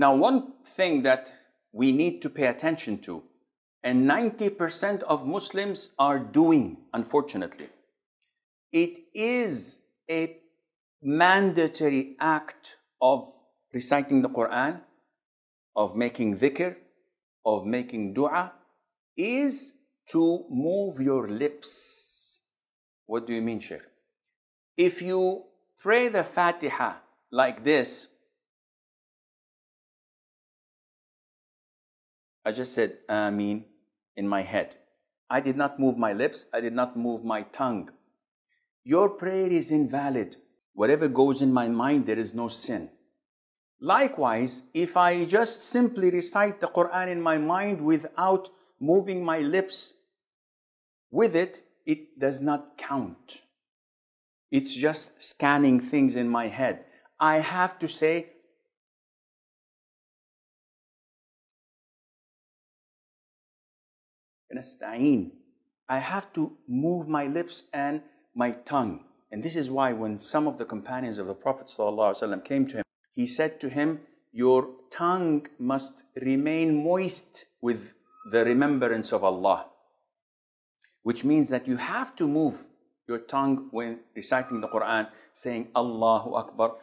Now, one thing that we need to pay attention to, and 90% of Muslims are doing, unfortunately, it is a mandatory act of reciting the Quran, of making dhikr, of making dua, is to move your lips. What do you mean, Sheikh? If you pray the Fatiha like this, I just said Ameen in my head. I did not move my lips, I did not move my tongue. Your prayer is invalid. Whatever goes in my mind, there is no sin. Likewise, if I just simply recite the Quran in my mind without moving my lips with it, it does not count. It's just scanning things in my head. I have to say, I have to move my lips and my tongue. And this is why when some of the companions of the Prophet ﷺ came to him, he said to him, Your tongue must remain moist with the remembrance of Allah. Which means that you have to move your tongue when reciting the Quran, saying Allahu Akbar.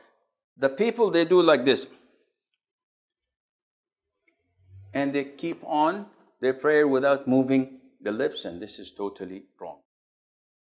The people, they do like this. And they keep on their prayer without moving the lips, and this is totally wrong.